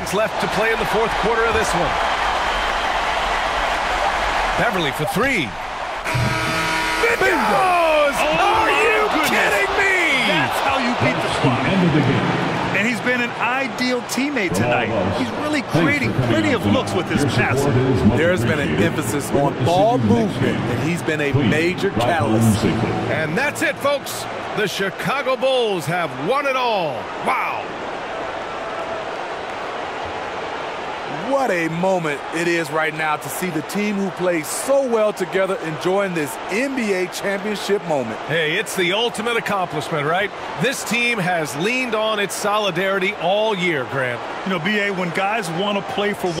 seconds left to play in the fourth quarter of this one. Beverly for three. It goes! Oh, Are you goodness. kidding me? That's how you beat the clock. End of the game. And he's been an ideal teammate tonight. He's really creating plenty of looks with his passing. There's been an emphasis on ball movement, and he's been a major catalyst. And that's it, folks. The Chicago Bulls have won it all. Wow. What a moment it is right now to see the team who plays so well together enjoying this NBA championship moment. Hey, it's the ultimate accomplishment, right? This team has leaned on its solidarity all year, Grant. You know, B.A., when guys want to play for